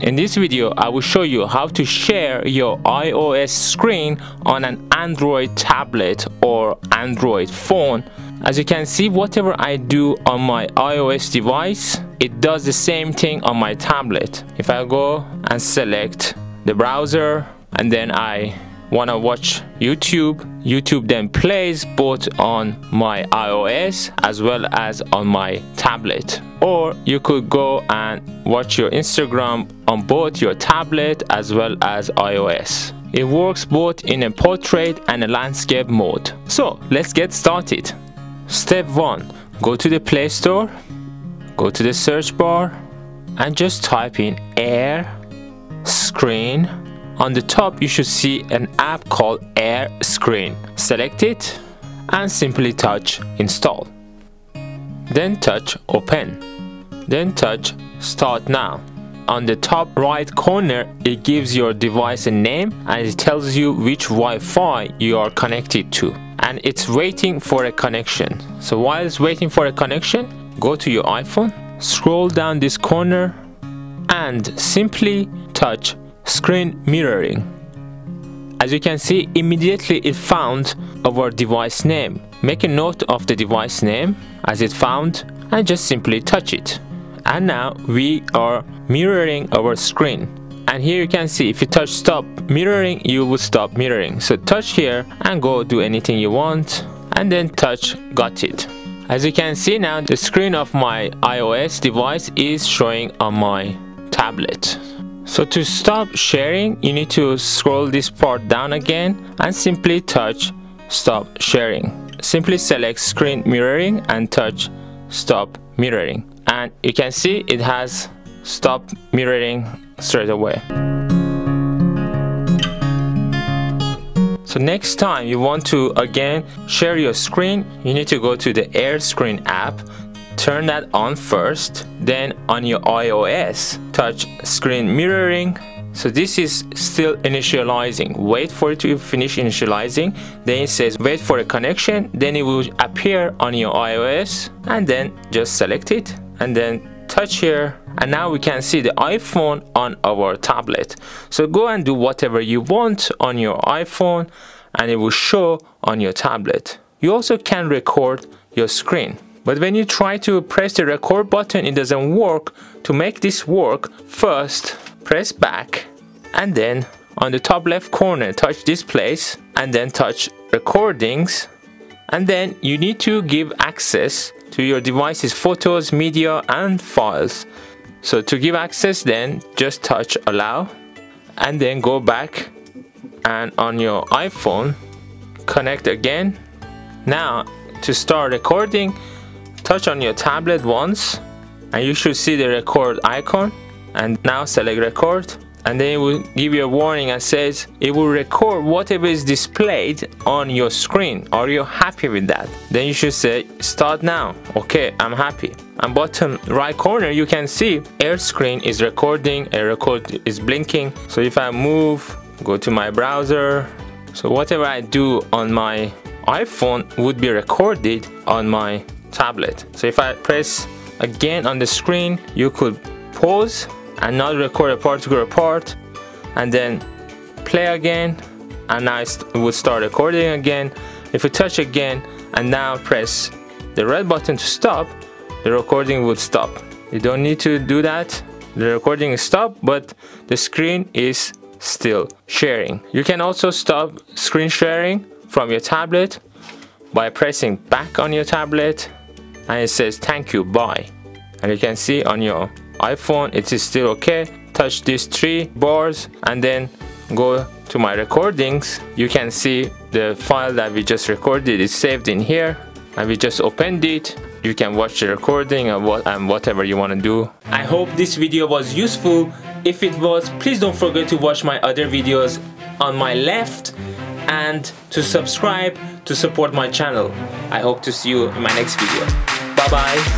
In this video, I will show you how to share your iOS screen on an Android tablet or Android phone. As you can see, whatever I do on my iOS device, it does the same thing on my tablet. If I go and select the browser and then I want to watch YouTube, YouTube then plays both on my iOS as well as on my tablet. Or you could go and watch your Instagram on both your tablet as well as iOS. It works both in a portrait and a landscape mode. So let's get started. Step 1. Go to the Play Store, go to the search bar and just type in Air Screen on the top you should see an app called Air Screen. Select it and simply touch install. Then touch open. Then touch start now. On the top right corner it gives your device a name and it tells you which Wi-Fi you are connected to and it's waiting for a connection. So while it's waiting for a connection, go to your iPhone, scroll down this corner and simply touch screen mirroring. As you can see, immediately it found our device name. Make a note of the device name as it found and just simply touch it. And now we are mirroring our screen. And here you can see if you touch stop mirroring, you will stop mirroring. So touch here and go do anything you want and then touch got it. As you can see now, the screen of my iOS device is showing on my tablet. So to stop sharing, you need to scroll this part down again and simply touch stop sharing. Simply select screen mirroring and touch stop mirroring. And you can see it has stopped mirroring straight away. So next time you want to again share your screen, you need to go to the Air Screen app turn that on first then on your iOS touch screen mirroring. So this is still initializing. Wait for it to finish initializing. Then it says wait for a connection. Then it will appear on your iOS and then just select it and then touch here. And now we can see the iPhone on our tablet. So go and do whatever you want on your iPhone and it will show on your tablet. You also can record your screen but when you try to press the record button, it doesn't work. To make this work, first press back and then on the top left corner, touch this place and then touch recordings. And then you need to give access to your device's photos, media and files. So to give access then, just touch allow and then go back and on your iPhone, connect again. Now to start recording, touch on your tablet once and you should see the record icon and now select record and then it will give you a warning and says it will record whatever is displayed on your screen. Are you happy with that? Then you should say start now. Okay i'm happy. And bottom right corner you can see air screen is recording a record is blinking. So if i move go to my browser. So whatever i do on my iphone would be recorded on my tablet. So if I press again on the screen, you could pause and not record a particular part and then play again and now it would start recording again. If you touch again and now press the red button to stop, the recording would stop. You don't need to do that. The recording is stopped, but the screen is still sharing. You can also stop screen sharing from your tablet by pressing back on your tablet and it says thank you bye. And you can see on your iPhone it is still okay. Touch these three bars and then go to my recordings. You can see the file that we just recorded is saved in here. And we just opened it. You can watch the recording and, what, and whatever you want to do. I hope this video was useful. If it was please don't forget to watch my other videos on my left and to subscribe to support my channel. I hope to see you in my next video Bye bye.